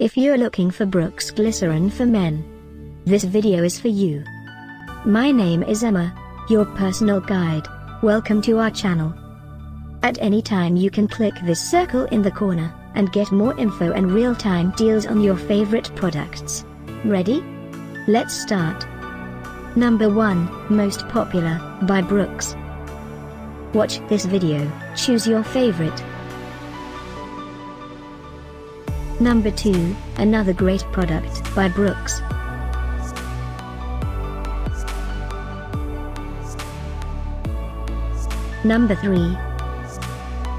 If you're looking for Brooks Glycerin for Men, this video is for you. My name is Emma, your personal guide. Welcome to our channel. At any time you can click this circle in the corner, and get more info and real-time deals on your favorite products. Ready? Let's start. Number 1, Most Popular, by Brooks. Watch this video, choose your favorite. Number 2, another great product, by Brooks. Number 3.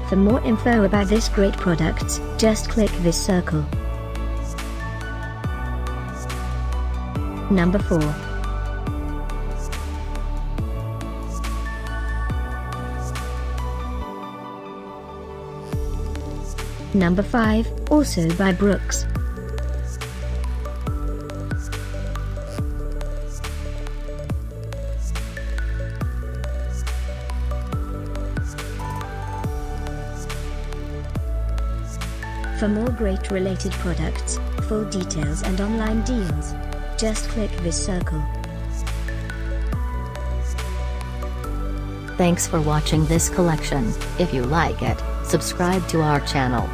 For more info about this great product, just click this circle. Number 4. Number 5, also by Brooks. For more great related products, full details and online deals, just click this circle. Thanks for watching this collection. If you like it, subscribe to our channel.